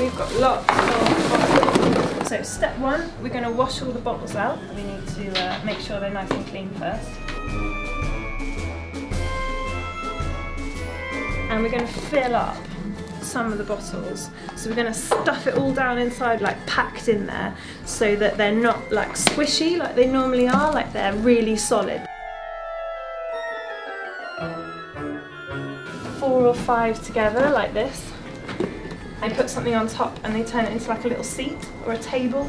we've got lots of bottles. So step one, we're going to wash all the bottles out. We need to uh, make sure they're nice and clean first. And we're going to fill up some of the bottles. So we're going to stuff it all down inside, like packed in there, so that they're not like squishy like they normally are, like they're really solid. Four or five together like this. They put something on top and they turn it into like a little seat or a table.